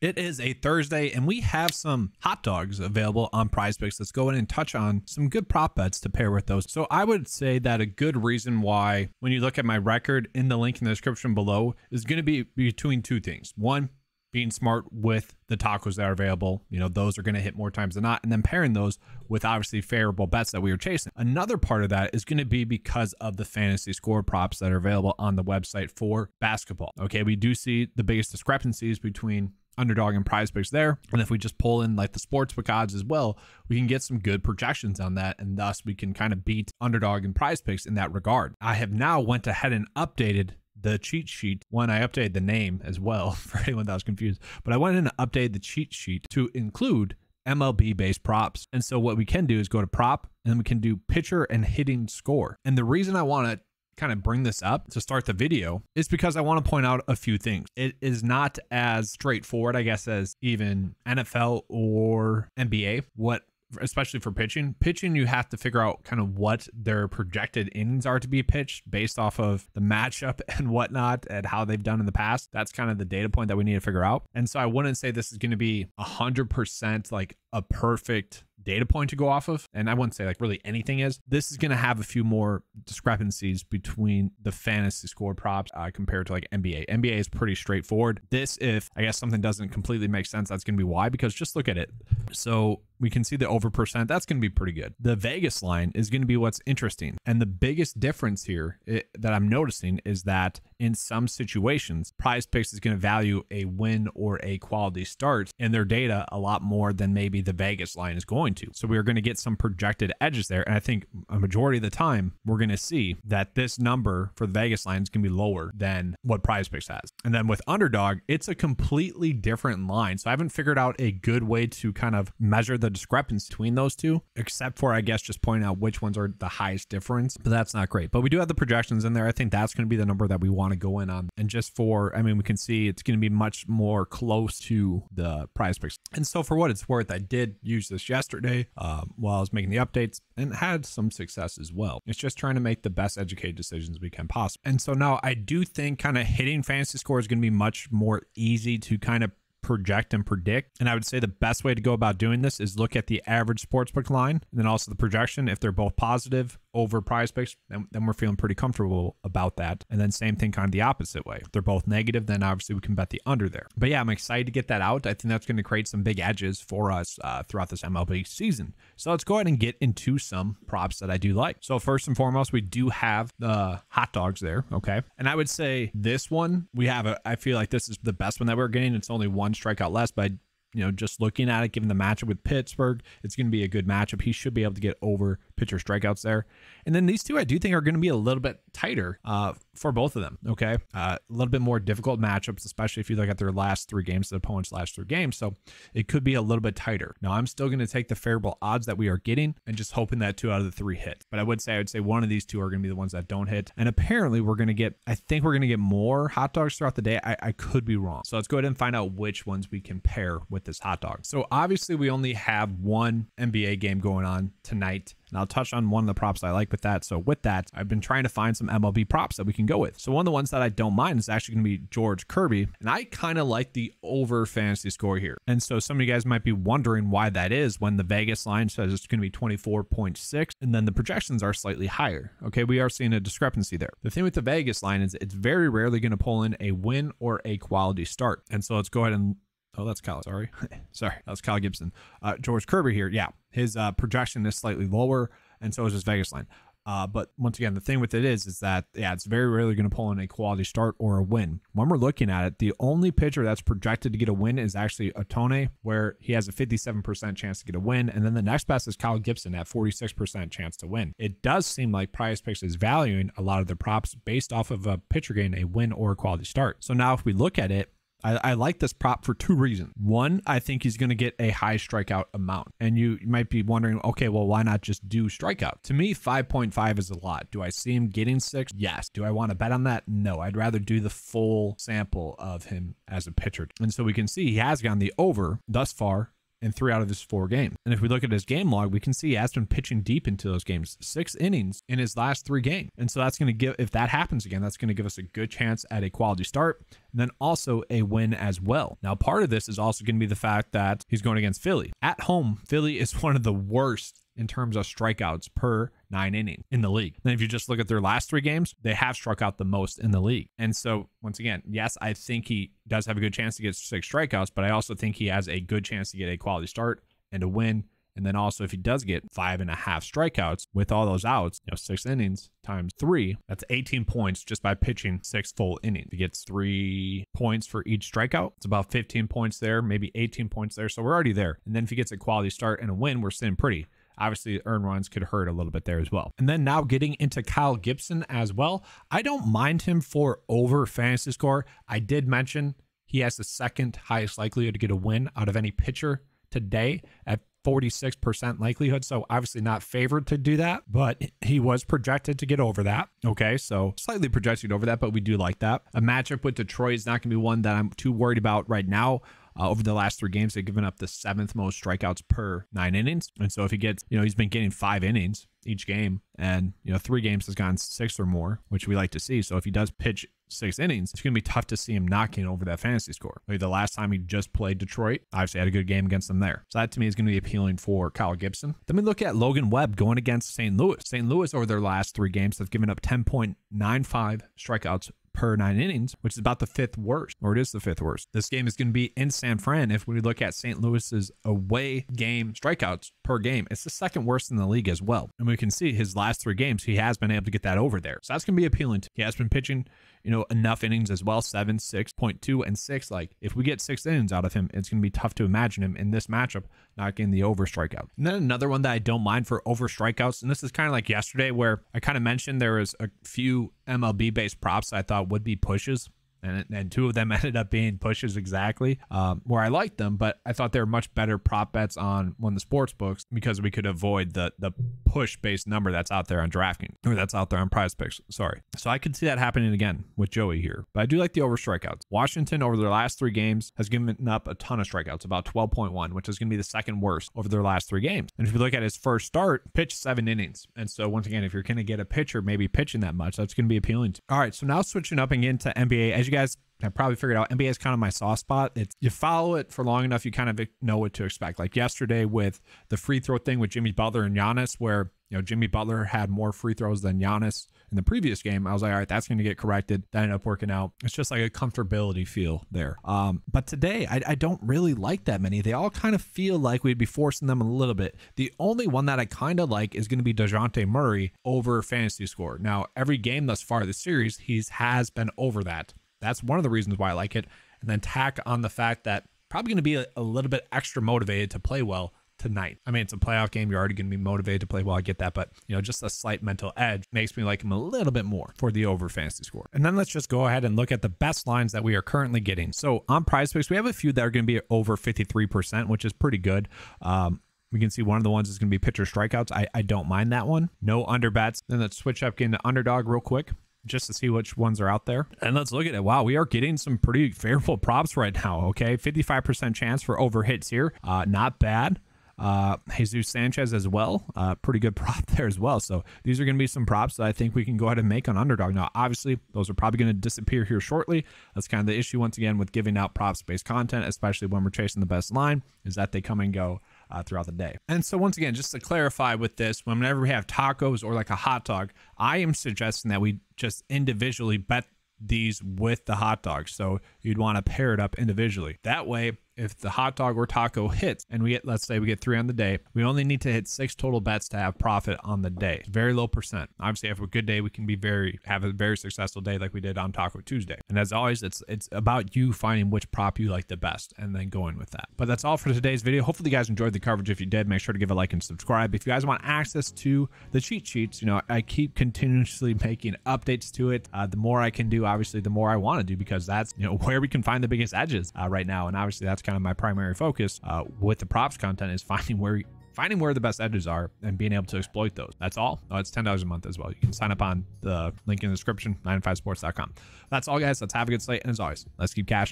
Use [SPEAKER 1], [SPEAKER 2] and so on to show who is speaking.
[SPEAKER 1] It is a Thursday, and we have some hot dogs available on Prize Picks. Let's go in and touch on some good prop bets to pair with those. So, I would say that a good reason why, when you look at my record in the link in the description below, is going to be between two things. One, being smart with the tacos that are available. You know, those are going to hit more times than not. And then pairing those with obviously favorable bets that we are chasing. Another part of that is going to be because of the fantasy score props that are available on the website for basketball. Okay. We do see the biggest discrepancies between underdog and prize picks there. And if we just pull in like the sportsbook odds as well, we can get some good projections on that. And thus we can kind of beat underdog and prize picks in that regard. I have now went ahead and updated the cheat sheet when I updated the name as well for anyone that was confused. But I went in and updated the cheat sheet to include MLB based props. And so what we can do is go to prop and then we can do pitcher and hitting score. And the reason I want to kind of bring this up to start the video is because I want to point out a few things. It is not as straightforward, I guess, as even NFL or NBA. What especially for pitching. Pitching, you have to figure out kind of what their projected innings are to be pitched based off of the matchup and whatnot and how they've done in the past. That's kind of the data point that we need to figure out. And so I wouldn't say this is going to be 100% like a perfect data point to go off of, and I wouldn't say like really anything is, this is going to have a few more discrepancies between the fantasy score props uh, compared to like NBA. NBA is pretty straightforward. This, if I guess something doesn't completely make sense, that's going to be why, because just look at it. So we can see the over percent. That's going to be pretty good. The Vegas line is going to be what's interesting. And the biggest difference here it, that I'm noticing is that in some situations, prize picks is going to value a win or a quality start in their data a lot more than maybe the Vegas line is going to. So we are going to get some projected edges there. And I think a majority of the time, we're going to see that this number for the Vegas line is going to be lower than what prize picks has. And then with underdog, it's a completely different line. So I haven't figured out a good way to kind of measure the discrepancy between those two, except for, I guess, just pointing out which ones are the highest difference. But that's not great. But we do have the projections in there. I think that's going to be the number that we want to go in on. And just for, I mean, we can see it's going to be much more close to the prize picks. And so for what it's worth, I did use this yesterday um, while I was making the updates and had some success as well. It's just trying to make the best educated decisions we can possibly. And so now I do think kind of hitting fantasy score is going to be much more easy to kind of project and predict. And I would say the best way to go about doing this is look at the average sportsbook line and then also the projection. If they're both positive over prize picks, then, then we're feeling pretty comfortable about that. And then same thing kind of the opposite way. If they're both negative, then obviously we can bet the under there. But yeah, I'm excited to get that out. I think that's going to create some big edges for us uh, throughout this MLB season. So let's go ahead and get into some props that I do like. So first and foremost, we do have the hot dogs there. Okay. And I would say this one, we have a, I feel like this is the best one that we're getting. It's only one strikeout less, but you know, just looking at it, given the matchup with Pittsburgh, it's going to be a good matchup. He should be able to get over pitcher strikeouts there. And then these two, I do think, are going to be a little bit tighter uh, for both of them. Okay. Uh, a little bit more difficult matchups, especially if you look at their last three games, the opponent's last three games. So it could be a little bit tighter. Now, I'm still going to take the favorable odds that we are getting and just hoping that two out of the three hit. But I would say, I would say one of these two are going to be the ones that don't hit. And apparently, we're going to get, I think we're going to get more hot dogs throughout the day. I, I could be wrong. So let's go ahead and find out which ones we can pair with this hot dog. So obviously, we only have one NBA game going on tonight. And I'll touch on one of the props I like with that. So with that, I've been trying to find some MLB props that we can go with. So one of the ones that I don't mind is actually going to be George Kirby. And I kind of like the over fantasy score here. And so some of you guys might be wondering why that is when the Vegas line says it's going to be 24.6 and then the projections are slightly higher. Okay, we are seeing a discrepancy there. The thing with the Vegas line is it's very rarely going to pull in a win or a quality start. And so let's go ahead and Oh, that's Kyle. Sorry. Sorry. That was Kyle Gibson. Uh, George Kirby here. Yeah. His uh, projection is slightly lower, and so is his Vegas line. Uh, but once again, the thing with it is, is that yeah, it's very rarely going to pull in a quality start or a win. When we're looking at it, the only pitcher that's projected to get a win is actually Ohtani, where he has a 57% chance to get a win, and then the next best is Kyle Gibson at 46% chance to win. It does seem like Prize Picks is valuing a lot of their props based off of a pitcher getting a win or a quality start. So now, if we look at it, I, I, like this prop for two reasons. One, I think he's going to get a high strikeout amount. And you might be wondering, okay, well, why not just do strikeout? To me, 5.5 is a lot. Do I see him getting six? Yes. Do I want to bet on that? No. I'd rather do the full sample of him as a pitcher. And so we can see he has gone the over thus far in three out of his four games. And if we look at his game log, we can see he has been pitching deep into those games, six innings in his last three games. And so that's going to give, if that happens again, that's going to give us a good chance at a quality start and then also a win as well. Now, part of this is also going to be the fact that he's going against Philly. At home, Philly is one of the worst in terms of strikeouts per nine innings in the league. Then if you just look at their last three games, they have struck out the most in the league. And so once again, yes, I think he does have a good chance to get six strikeouts, but I also think he has a good chance to get a quality start and a win and then also, if he does get five and a half strikeouts with all those outs, you know, six innings times three, that's 18 points just by pitching six full innings. He gets three points for each strikeout. It's about 15 points there, maybe 18 points there. So we're already there. And then if he gets a quality start and a win, we're sitting pretty. Obviously, earn runs could hurt a little bit there as well. And then now getting into Kyle Gibson as well. I don't mind him for over fantasy score. I did mention he has the second highest likelihood to get a win out of any pitcher today at 46% likelihood. So obviously not favored to do that, but he was projected to get over that. Okay. So slightly projected over that, but we do like that. A matchup with Detroit is not going to be one that I'm too worried about right now. Uh, over the last three games, they've given up the seventh most strikeouts per nine innings. And so if he gets, you know, he's been getting five innings each game, and, you know, three games has gone six or more, which we like to see. So if he does pitch six innings, it's going to be tough to see him knocking over that fantasy score. Like the last time he just played Detroit, obviously had a good game against them there. So that to me is going to be appealing for Kyle Gibson. Then we look at Logan Webb going against St. Louis. St. Louis over their last three games have given up 10.95 strikeouts per nine innings, which is about the fifth worst, or it is the fifth worst. This game is going to be in San Fran. If we look at St. Louis's away game strikeouts per game, it's the second worst in the league as well. And we can see his last three games, he has been able to get that over there. So that's going to be appealing to. He has been pitching you know, enough innings as well, seven, six point two, and six. Like if we get six innings out of him, it's gonna be tough to imagine him in this matchup not getting the over strikeout. And then another one that I don't mind for over strikeouts, and this is kind of like yesterday where I kind of mentioned there was a few MLB based props I thought would be pushes and, and two of them ended up being pushes exactly um, where I liked them, but I thought they were much better prop bets on one of the sports books because we could avoid the the push based number that's out there on DraftKings or that's out there on Prize Picks. Sorry, so I could see that happening again with Joey here, but I do like the over strikeouts. Washington over their last three games has given up a ton of strikeouts, about 12.1, which is going to be the second worst over their last three games. And if you look at his first start, pitched seven innings, and so once again, if you're going to get a pitcher maybe pitching that much, that's going to be appealing. To. All right, so now switching up again to NBA, as you guys have probably figured out NBA is kind of my soft spot. It's you follow it for long enough, you kind of know what to expect. Like yesterday with the free throw thing with Jimmy Butler and Giannis, where you know Jimmy Butler had more free throws than Giannis in the previous game. I was like, all right, that's going to get corrected. That ended up working out. It's just like a comfortability feel there. Um, but today, I, I don't really like that many. They all kind of feel like we'd be forcing them a little bit. The only one that I kind of like is going to be Dejounte Murray over fantasy score. Now, every game thus far this series, he's has been over that. That's one of the reasons why I like it. And then tack on the fact that probably going to be a, a little bit extra motivated to play well tonight. I mean, it's a playoff game. You're already going to be motivated to play well. I get that. But, you know, just a slight mental edge makes me like him a little bit more for the over fantasy score. And then let's just go ahead and look at the best lines that we are currently getting. So on prize picks, we have a few that are going to be over 53%, which is pretty good. Um, we can see one of the ones is going to be pitcher strikeouts. I, I don't mind that one. No under bets. Then let's switch up into underdog real quick just to see which ones are out there. And let's look at it. Wow, we are getting some pretty favorable props right now. Okay, 55% chance for over hits here. Uh, not bad. Uh, Jesus Sanchez as well. Uh, pretty good prop there as well. So these are going to be some props that I think we can go ahead and make on underdog. Now, obviously, those are probably going to disappear here shortly. That's kind of the issue once again with giving out props based content, especially when we're chasing the best line, is that they come and go uh, throughout the day. And so, once again, just to clarify with this, whenever we have tacos or like a hot dog, I am suggesting that we just individually bet these with the hot dog. So you'd want to pair it up individually. That way, if the hot dog or taco hits and we get, let's say we get three on the day, we only need to hit six total bets to have profit on the day. Very low percent. Obviously, after a good day, we can be very, have a very successful day like we did on Taco Tuesday. And as always, it's, it's about you finding which prop you like the best and then going with that. But that's all for today's video. Hopefully you guys enjoyed the coverage. If you did, make sure to give a like and subscribe. If you guys want access to the cheat sheets, you know, I keep continuously making updates to it. Uh, the more I can do, obviously, the more I want to do because that's, you know, where we can find the biggest edges uh, right now. And obviously that's kind of my primary focus uh, with the props content is finding where finding where the best edges are and being able to exploit those. That's all. Oh, it's $10 a month as well. You can sign up on the link in the description, 95sports.com. That's all, guys. Let's have a good slate. And as always, let's keep cashing.